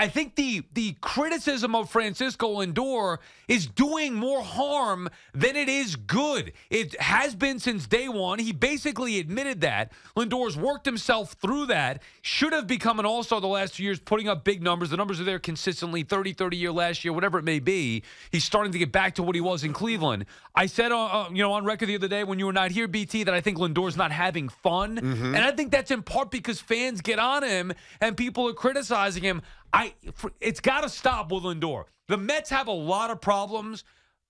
I think the the criticism of Francisco Lindor is doing more harm than it is good. It has been since day one. He basically admitted that. Lindor's worked himself through that. Should have become an all-star the last two years, putting up big numbers. The numbers are there consistently, 30, 30 year last year, whatever it may be. He's starting to get back to what he was in Cleveland. I said, uh, uh, you know, on record the other day when you were not here, BT, that I think Lindor's not having fun. And I think that's in part because fans get on him and people are criticizing him. I it's got to stop with Lindor. The Mets have a lot of problems.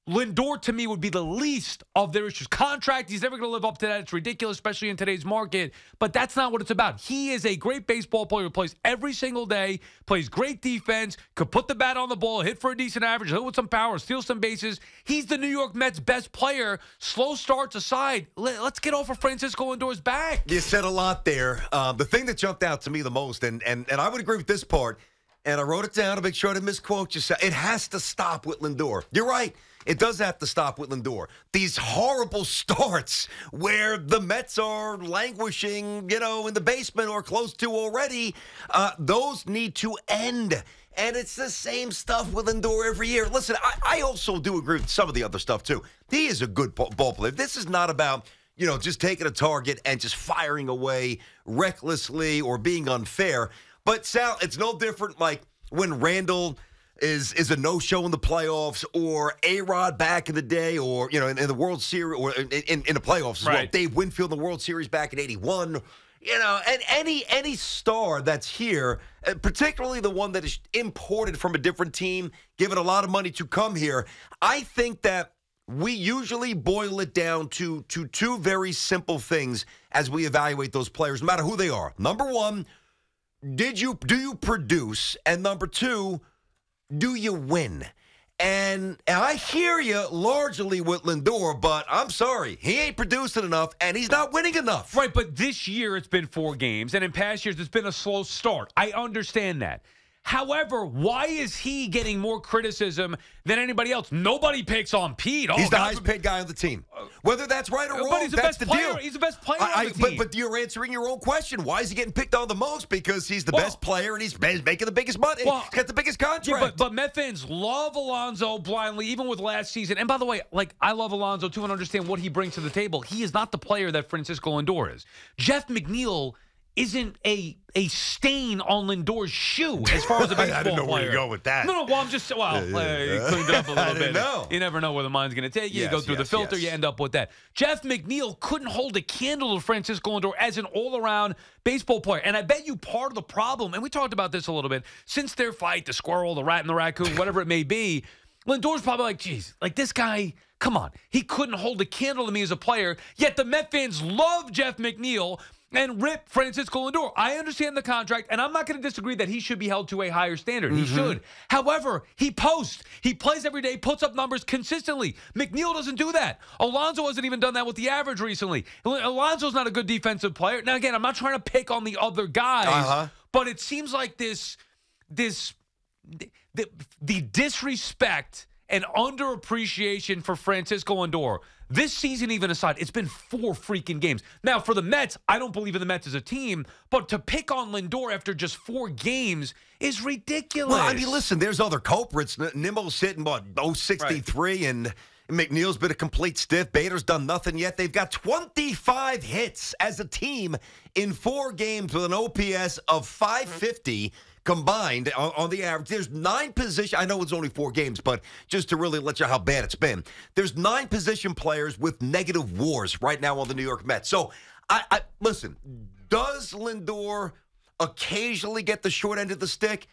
Lindor to me would be the least of their issues. Contract, he's never going to live up to that. It's ridiculous, especially in today's market. But that's not what it's about. He is a great baseball player who plays every single day, plays great defense, could put the bat on the ball, hit for a decent average, hit with some power, steal some bases. He's the New York Mets' best player. Slow starts aside, let, us get off of Francisco Lindor's back. You said a lot there. Um, the thing that jumped out to me the most, and and and I would agree with this part, and I wrote it down to make sure didn't misquote you. It has to stop with Lindor. You're right. It does have to stop with Lindor. These horrible starts where the Mets are languishing, you know, in the basement or close to already, uh, those need to end. And it's the same stuff with Lindor every year. Listen, I, I also do agree with some of the other stuff, too. He is a good ball player. This is not about you know, just taking a target and just firing away recklessly or being unfair. But Sal, it's no different like when Randall is is a no show in the playoffs, or A Rod back in the day, or you know, in, in the World Series, or in, in, in the playoffs as right. well. Dave Winfield in the World Series back in '81. You know, and any any star that's here, particularly the one that is imported from a different team, given a lot of money to come here, I think that we usually boil it down to to two very simple things as we evaluate those players, no matter who they are. Number one, did you do you produce? And number two, do you win? And, and I hear you largely with Lindor, but I'm sorry, he ain't producing enough and he's not winning enough. Right, but this year it's been four games, and in past years it's been a slow start. I understand that. However, why is he getting more criticism than anybody else? Nobody picks on Pete. Oh, he's the highest paid guy on the team. Uh, Whether that's right or wrong, but he's the that's best the player. deal. He's the best player I, on the team. But, but, you're answering your own question. Why is he getting picked on the most? Because he's the well, best player and he's making the biggest money. Well, he's got the biggest contract. Yeah, but, but Met fans love Alonso blindly, even with last season. And by the way, like I love Alonso too and understand what he brings to the table. He is not the player that Francisco Lindor is. Jeff McNeil – isn't a a stain on Lindor's shoe as far as a baseball I didn't know player. where you go with that. No, no. Well, I'm just well, uh, you cleaned it up a little bit. Know. You never know where the mind's going to take you. Yes, you go through yes, the filter, yes. you end up with that. Jeff McNeil couldn't hold a candle to Francisco Lindor as an all-around baseball player, and I bet you part of the problem. And we talked about this a little bit since their fight, the squirrel, the rat, and the raccoon, whatever it may be. Lindor's probably like, geez, like this guy. Come on, he couldn't hold a candle to me as a player. Yet the Met fans love Jeff McNeil and rip Francisco Lindor. I understand the contract, and I'm not going to disagree that he should be held to a higher standard. Mm-hmm. He should. However, he posts, he plays every day, puts up numbers consistently. McNeil doesn't do that. Alonso hasn't even done that with the average recently. Alonso's not a good defensive player. Now, again, I'm not trying to pick on the other guys, Uh-huh. but it seems like this, this, the, the disrespect and underappreciation for Francisco Lindor. This season, even aside, it's been four freaking games. Now, for the Mets, I don't believe in the Mets as a team, but to pick on Lindor after just four games is ridiculous. Well, I mean, listen, there's other culprits. Nimmo's sitting, what, 063, and McNeil's been a complete stiff. Bader's done nothing yet. They've got 25 hits as a team in four games with an OPS of 550 combined on, on, the average. There's nine position. I know it's only four games, but just to really let you know how bad it's been, there's nine position players with negative WARs right now on the New York Mets. So, I, I listen. Does Lindor occasionally get the short end of the stick?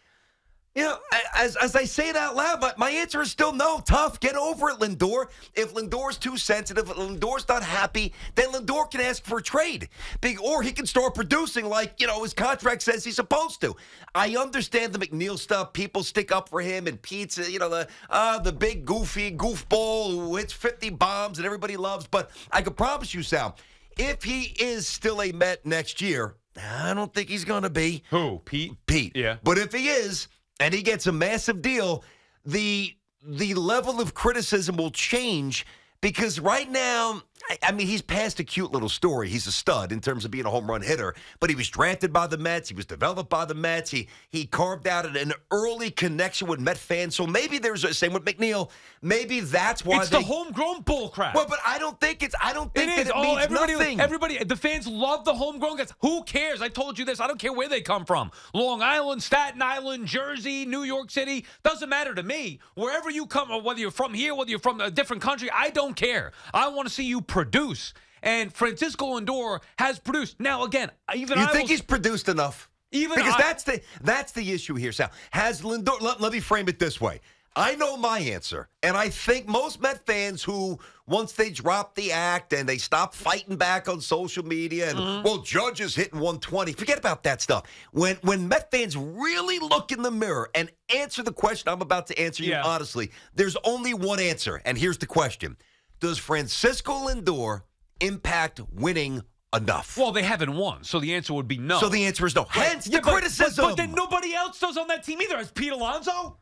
You know, as, as I say it out loud, my, my answer is still no. Tough. Get over it, Lindor. If Lindor's too sensitive, Lindor's not happy, then Lindor can ask for a trade. Big, or he can start producing like, you know, his contract says he's supposed to. I understand the McNeil stuff. People stick up for him and pizza, you know, the uh, the big goofy goofball who hits 50 bombs and everybody loves. But I can promise you, Sal, if he is still a Met next year, I don't think he's going to be. Who? Pete? Pete. Yeah. But if he is, and he gets a massive deal, the the level of criticism will change because right now I, mean, he's past a cute little story. He's a stud in terms of being a home run hitter, but he was drafted by the Mets. He was developed by the Mets. He he carved out an early connection with Met fans. So maybe there's a same with McNeil. Maybe that's why it's they, the homegrown bullcrap. Well, but I don't think it's. I don't think it is. it oh, means everybody, nothing. everybody, the fans love the homegrown guys. Who cares? I told you this. I don't care where they come from. Long Island, Staten Island, Jersey, New York City. Doesn't matter to me. Wherever you come, or whether you're from here, whether you're from a different country, I don't care. I want to see you produce. And Francisco Lindor has produced. Now, again, even you I think he's produced enough? Even because I- that's the that's the issue here, Sal. Has Lindor? Let, let me frame it this way. I know my answer, and I think most Met fans who once they drop the act and they stop fighting back on social media and Mm-hmm. well, Judge is hitting 120. Forget about that stuff. When when Met fans really look in the mirror and answer the question I'm about to answer you Yeah. honestly, there's only one answer, and here's the question: Does Francisco Lindor impact winning enough? Well, they haven't won, so the answer would be no. So the answer is no. Hence Yeah, the but- criticism. But, but then nobody else does on that team either. Is Pete Alonso?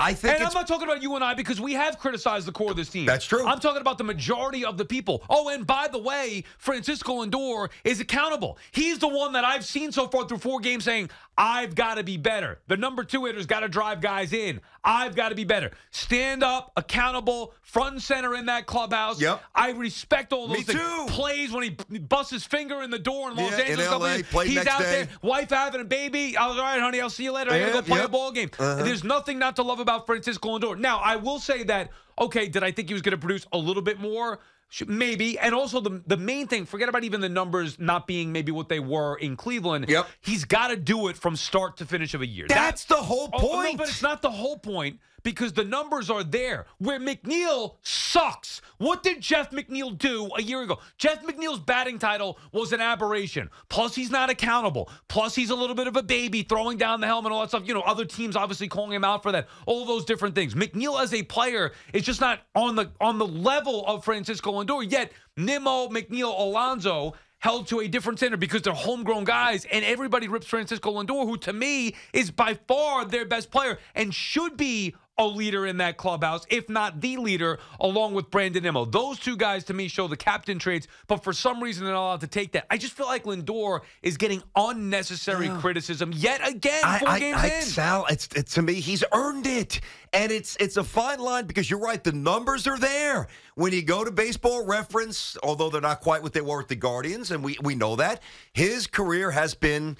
I think And I'm not talking about you and I because we have criticized the core of this team. That's true. I'm talking about the majority of the people. Oh, and by the way, Francisco Lindor is accountable. He's the one that I've seen so far through four games saying, I've got to be better. The number two hitter's got to drive guys in. I've got to be better. Stand up, accountable, front and center in that clubhouse. Yep. I respect all Me those things. too. plays when he busts his finger in the door in Los Yeah, Angeles. couple LA, played He's out day. there, wife having a baby. I was all right, honey. I'll see you later. I got to go play a ball game. Uh-huh. There's nothing not to love about Francisco Lindor. Now, I will say that, okay, did I think he was going to produce a little bit more? Maybe. And also, the, the main thing, forget about even the numbers not being maybe what they were in Cleveland. Yep. He's got to do it from start to finish of a year. That's the whole Oh, no, point. but it's not the whole point because the numbers are there. Where McNeil sucks. What did Jeff McNeil do a year ago? Jeff McNeil's batting title was an aberration. Plus, he's not accountable. Plus, he's a little bit of a baby throwing down the helmet and all that stuff. You know, other teams obviously calling him out for that. All those different things. McNeil as a player is just not on the on the level of Francisco Lindor. Yet Nimmo, McNeil, Alonso held to a different standard because they're homegrown guys, and everybody rips Francisco Lindor, who to me is by far their best player and should be a leader in that clubhouse, if not the leader, along with Brandon Nimmo. Those two guys to me show the captain traits, but for some reason they're not allowed to take that. I just feel like Lindor is getting unnecessary criticism yet again, I, four I, games I, in. Sal, it's, it's to me, he's earned it, and it's it's a fine line because you're right. The numbers are there when you go to Baseball Reference, although they're not quite what they were at the Guardians, and we we know that his career has been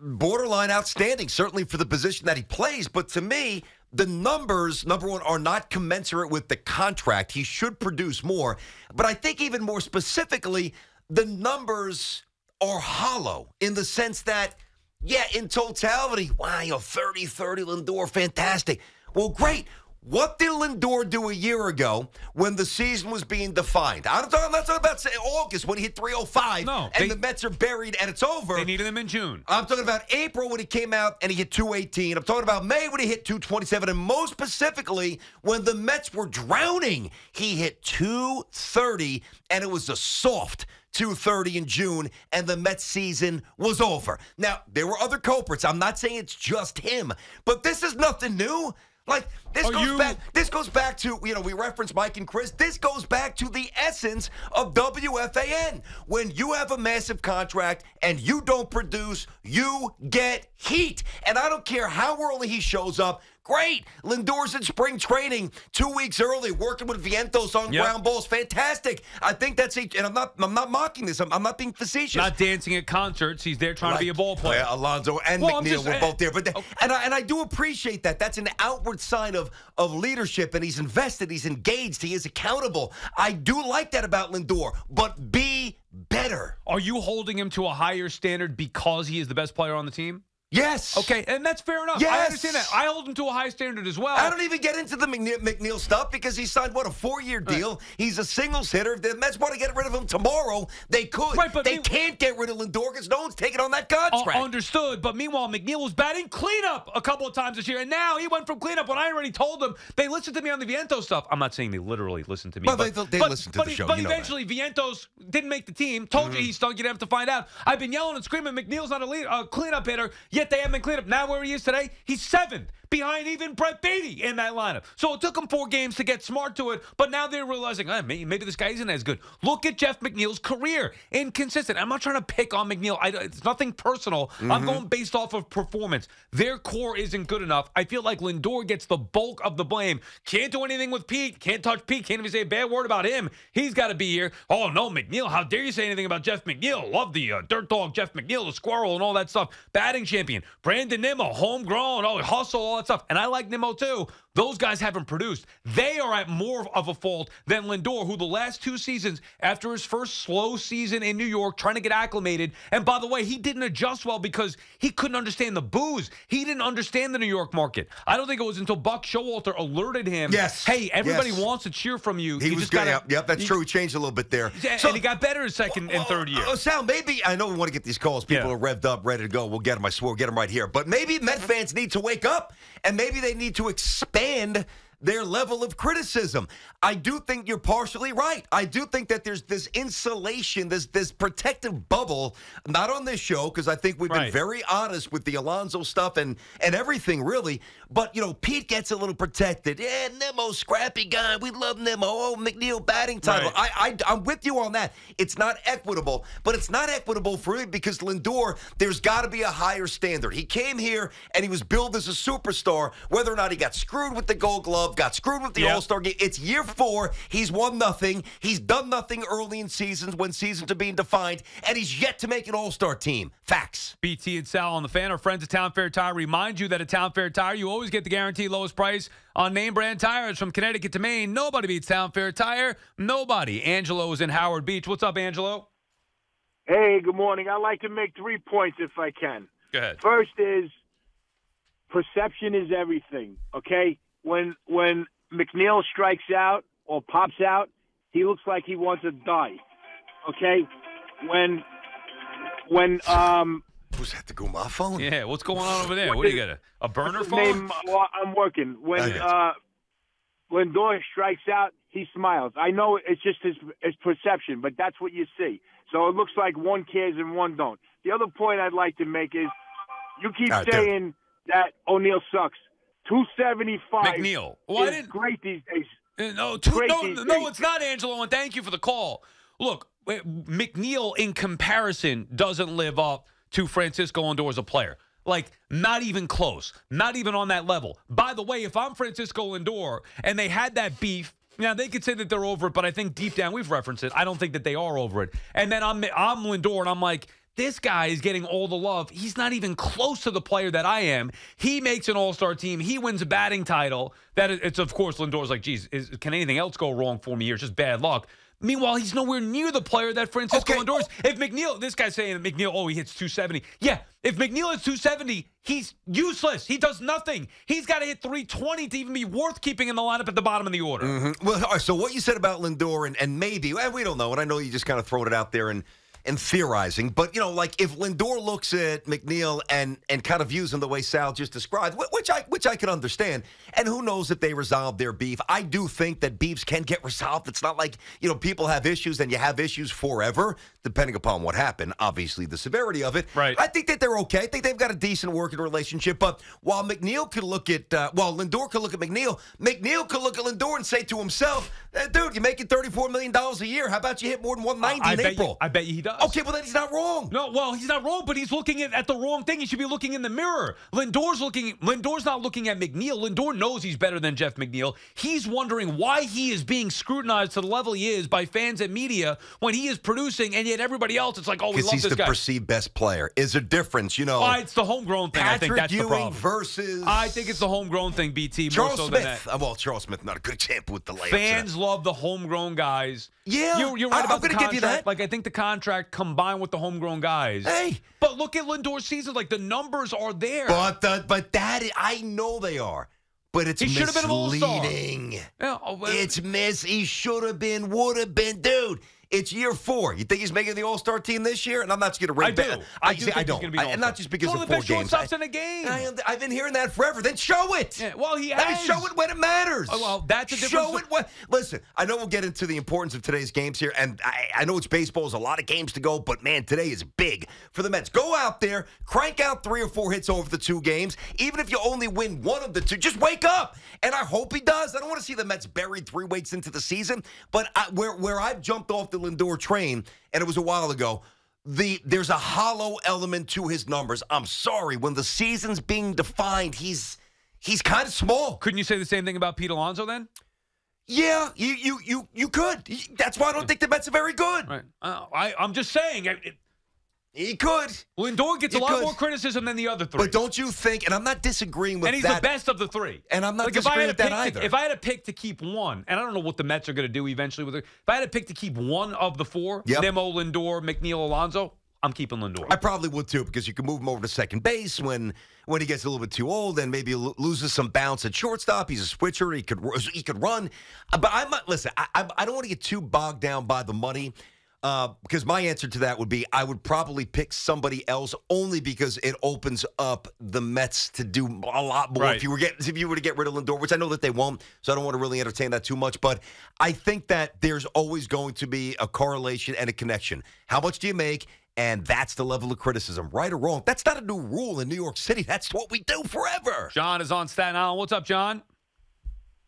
borderline outstanding, certainly for the position that he plays. But to me, the numbers, number one, are not commensurate with the contract. He should produce more. But I think even more specifically, the numbers are hollow in the sense that, yeah, in totality, wow, you know, 30 30 Lindor, fantastic. Well, great. What did Lindor do a year ago when the season was being defined? I'm, talking, I'm not talking about say, August when he hit 305 No, and they- the Mets are buried and it's over. They needed him in June. I'm talking about April when he came out and he hit 218. I'm talking about May when he hit 227. And most specifically, when the Mets were drowning, he hit 230 and it was a soft 230 in June and the Mets season was over. Now, there were other culprits. I'm not saying it's just him, but this is nothing new. Like this Are goes you- back this goes back to, you know, we reference Mike and Chris. This goes back to the essence of WFAN. When you have a massive contract and you don't produce, you get heat. And I don't care how early he shows up. Great. Lindor's in spring training two weeks early, working with Vientos on Yep. ground balls. Fantastic. I think that's a, and I'm not I'm not mocking this. I'm, I'm not being facetious. Not dancing at concerts. He's there trying to be a ball player. Yeah, Alonso and Well, McNeil just- were both there, but they- Oh. and I, and I do appreciate that. That's an outward sign of of leadership, and he's invested, he's engaged, he is accountable. I do like that about Lindor, but be better. Are you holding him to a higher standard because he is the best player on the team? Yes. Okay, and that's fair enough. I understand that. I hold him to a high standard as well. I don't even get into the McNeil, McNeil stuff because he signed what a four-year deal. He's a singles hitter. If the Mets want to get rid of him tomorrow, they could. Right, but they can't get rid of Lindor because no one's taking on that Uh, contract. understood, but meanwhile, McNeil was batting cleanup a couple of times this year, and now he went from cleanup when I already told them they listened to me on the Viento stuff. I'm not saying they literally listened to me, Well, but they- they but, listened to but the show, But you know eventually, Vientos didn't make the team. Told you he stunk. You'd have to find out. I've been yelling and screaming. McNeil's not a lead, uh, cleanup hitter, yet they haven't been cleanup. Now where he is today, he's seventh. Behind even Brett Baty in that lineup. So it took them four games to get smart to it, but now they're realizing, oh, maybe, maybe this guy isn't as good. Look at Jeff McNeil's career. Inconsistent. I'm not trying to pick on McNeil. I, it's nothing personal. Mm-hmm. I'm going based off of performance. Their core isn't good enough. I feel like Lindor gets the bulk of the blame. Can't do anything with Pete. Can't touch Pete. Can't even say a bad word about him. He's got to be here. Oh, no, McNeil. How dare you say anything about Jeff McNeil? Love the uh, dirt dog Jeff McNeil, the squirrel, and all that stuff. Batting champion. Brandon Nimmo, homegrown. Oh, hustle, all that stuff. And I like Nimmo too. Those guys haven't produced. They are at more of a fault than Lindor, who the last two seasons, after his first slow season in New York, trying to get acclimated. And by the way, he didn't adjust well because he couldn't understand the boos. He didn't understand the New York market. I don't think it was until Buck Showalter alerted him. Yes. Hey, everybody yes. wants to cheer from you. He you was just good. Gotta, yep, yep, that's you, true. He changed a little bit there. And so, he got better in second and third year. Uh, Sal, maybe I know we want to get these calls. People Yeah. are revved up, ready to go. We'll get them. I swear, we'll get them right here. But maybe Met fans need to wake up, and maybe they need to expand their level of criticism. I do think you're partially right. I do think that there's this insulation, this this protective bubble, not on this show because I think we've been very honest with the Alonso stuff and and everything really. But you know, Pete gets a little protected. Yeah, Nimmo, scrappy guy. We love Nimmo. Oh, McNeil batting title. Right. I, I I'm with you on that. It's not equitable, but it's not equitable for him because Lindor, there's got to be a higher standard. He came here and he was billed as a superstar. Whether or not he got screwed with the Gold Glove, got screwed with the Yep. All Star game. It's year four. He's won nothing. He's done nothing early in seasons when seasons are being defined, and he's yet to make an All Star team. Facts. BT and Sal on the fan. Our friends at Town Fair Tire remind you that at Town Fair Tire, you always get the guaranteed lowest price on name brand tires from Connecticut to Maine. Nobody beats Town Fair Tire. Nobody. Angelo is in Howard Beach. What's up, Angelo? Hey, good morning. I'd like to make three points if I can. Go ahead. First is perception is everything. Okay, when when McNeil strikes out or pops out, he looks like he wants to die. Okay, when when um Who's that? The Guma phone? Yeah, what's going on over there? What do you got? A, a burner phone? name? Well, I'm working. When Okay. uh when Doyle strikes out, he smiles. I know it's just his his perception, but that's what you see. So it looks like one cares and one don't. The other point I'd like to make is you keep All right, dude. saying that O'Neill sucks. 275 McNeil. Well, I didn't- great these days. Uh, No, two, Great no, no, it's not, Angelo, and thank you for the call. Look, eh, McNeil, in comparison, doesn't live up to Francisco Lindor as a player. Like, not even close. Not even on that level. By the way, if I'm Francisco Lindor and they had that beef, now they could say that they're over it, but I think deep down we've referenced it. I don't think that they are over it. And then I'm I'm Lindor and I'm like, this guy is getting all the love. He's not even close to the player that I am. He makes an all-star team. He wins a batting title. That is, it's of course Lindor's like, geez, is, can anything else go wrong for me here? It's just bad luck. Meanwhile, he's nowhere near the player that Francisco Okay. Lindor is. If McNeil, this guy's saying that McNeil, oh, he hits 270. Yeah, if McNeil hits 270, he's useless. He does nothing. He's got to hit 320 to even be worth keeping in the lineup at the bottom of the order. Mhm. Well, all right, so what you said about Lindor and, and maybe, well, we don't know, and I know you just kind of throwing it out there and and theorizing, but you know, like if Lindor looks at McNeil and and kind of views him the way Sal just described, which I which I can understand, and who knows if they resolve their beef. I do think that beefs can get resolved. It's not like you know people have issues and you have issues forever, depending upon what happened. Obviously, the severity of it. Right. I think that they're okay. I think they've got a decent working relationship. But while McNeil could look at, uh, while Lindor could look at McNeil, McNeil could look at Lindor and say to himself, "Eh, "Dude, you're making thirty-four million dollars a year. How about you hit more than one ninety in bet April?" You, I bet you he does. Okay, well then he's not wrong. No, well, he's not wrong, but he's looking at, at the wrong thing. He should be looking in the mirror. Lindor's looking. Lindor's not looking at McNeil. Lindor knows he's better than Jeff McNeil. He's wondering why he is being scrutinized to the level he is by fans and media when he is producing, and yet everybody else, it's like, oh, we Because love he's this the guy. perceived best player. Is a difference, you know. Oh, it's the homegrown thing. I think Patrick that's the problem. versus I think it's the homegrown thing, BT, more Charles so than Smith. that. Uh, well, Charles Smith not a good champ with the layups. Fans love the homegrown guys. Yeah, you're, you're I- right I'm the gonna give you contract. that. Like I think the contract combined with the homegrown guys. Hey. but look at Lindor's season. Like the numbers are there. But the, but that is, I know they are. But it's He should have been an all-star. misleading. Yeah, oh, well- It's miss. He should have been, would have been, dude. It's year four. You think he's making the All Star team this year? And I'm not just going to I ring do. back- I I, do I don't. be I- and not just because One of the four best games. I- in the game. I, I've been hearing that forever. Then show it. Yeah, well, he I has. show it when it matters. Oh, well, that's a Show it when. Listen, I know we'll get into the importance of today's games here, and I, I know it's baseball. There's a lot of games to go, but man, today is big for the Mets. Go out there, crank out three or four hits over the two games. Even if you only win one of the two, just wake up. And I hope he does. I don't want to see the Mets buried three weeks into the season, but I, where where I've jumped off the Lindor train, and it was a while ago. The there's a hollow element to his numbers. I'm sorry, when the season's being defined, he's he's kind of small. Couldn't you say the same thing about Pete Alonso then? Yeah, you you you you could. That's why I don't think the Mets are very good. Right. Uh, I, I'm just saying. It, He could, Lindor gets a lot could. more criticism than the other three. but don't you think? And I'm not disagreeing with and he's that. the best of the three. And I'm not like disagreeing had with that to- either. if I had to pick to keep one, and I don't know what the Mets are going to do eventually with it. If I had a pick to keep one of the four, Yep. Nimmo, Lindor, McNeil, Alonso, I'm keeping Lindor. I probably would too because you can move him over to second base when when he gets a little bit too old and maybe lo- loses some bounce at shortstop. He's a switcher. He could he could run. But I'm not listen. I I, I don't want to get too bogged down by the money. Uh, because my answer to that would be I would probably pick somebody else only because it opens up the Mets to do a lot more. Right. If you were get if you were to get rid of Lindor, which I know that they won't, so I don't want to really entertain that too much. But I think that there's always going to be a correlation and a connection. How much do you make? And that's the level of criticism, right or wrong. That's not a new rule in New York City. That's what we do forever. John is on Staten Island. What's up, John?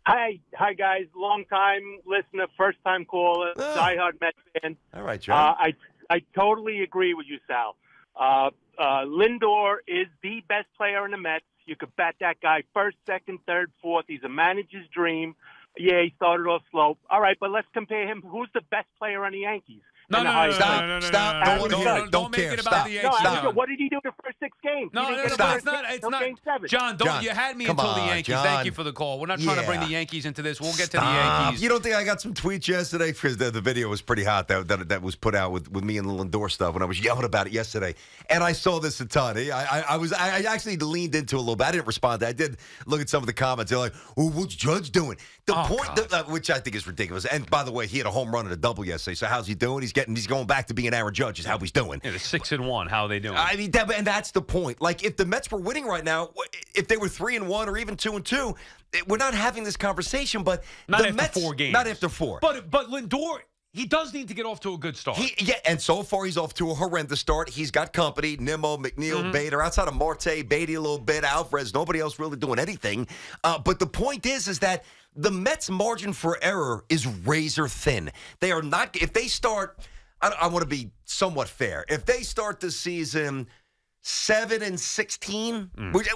Hi, hi guys. Long time listener, first time caller, Ah. diehard Mets fan. All right, Uh, John. I I totally agree with you, Sal. Uh, uh, Lindor is the best player in the Mets. You could bet that guy first, second, third, fourth. He's a manager's dream. Yeah, he started off slow. All right, but let's compare him. Who's the best player on the Yankees? No, And no, the no, no, no, Stop, no, no, no, stop. no, Don't no, wanna no, hear no, it. Don't Don't make care. it about Stop. the No, Yankees. I Stop. what did he do the first six games? No, He no, no, get but it's not. It's not. Game seven. John, don't John, you had me come until the Yankees. John. Thank you for the call. We're not trying to bring the Yankees into this. We'll get to the Yankees. You don't think I got some tweets yesterday? Because the, the video was pretty hot that, that that was put out with, with me and the Lindor stuff when I was yelling about it yesterday. And I saw this a ton. I, I, I was I actually leaned into it a little bit. I didn't respond. I did look at some of the comments. They're like, well, what's Judge doing? The Oh, point, God. that, uh, which I think is ridiculous. And by the way, he had a home run and a double yesterday. So how's he doing? He's getting he's going back to being Aaron Judge is how he's doing. Yeah, six and one. How are they doing? I mean, that, and that's the point. Like, if the Mets were winning right now, if they were three and one or even two and two, we're not having this conversation. But not the after Mets, four games. not after four. But but Lindor, he does need to get off to a good start. He, yeah, and so far he's off to a horrendous start. He's got company: Nimmo, McNeil, Mm-hmm. Bader. Outside of Marte, Baty a little bit, Alvarez. Nobody else really doing anything. Uh, but the point is, is that the Mets' margin for error is razor thin. They are not. If they start, I, I want to be somewhat fair. If they start the season. Seven and sixteen. Mm. Which,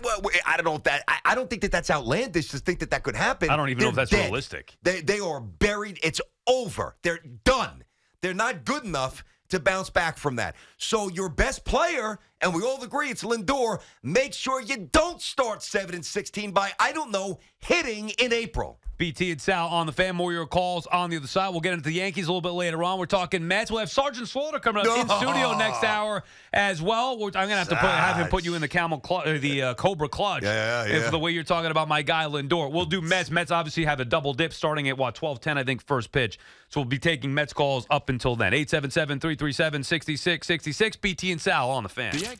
I don't know if that. I, I don't think that that's outlandish to think that that could happen. I don't even know if that's dead. realistic. They they are buried. It's over. They're done. They're not good enough to bounce back from that. So your best player, and we all agree it's Lindor. Make sure you don't start seven and sixteen by I don't know hitting in April. BT and Sal on the fan. More your calls on the other side. We'll get into the Yankees a little bit later on. We're talking Mets. We'll have Sergeant Slaughter coming up in studio next hour as well. We're, I'm gonna have to put, have him put you in the camel, clu- uh, the uh, Cobra clutch. Yeah, yeah. the way you're talking about my guy Lindor, we'll do Mets. Mets obviously have a double dip starting at what 12:10, I think, first pitch. So we'll be taking Mets calls up until then. 877-337-6666. BT and Sal on the fan.